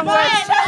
from what?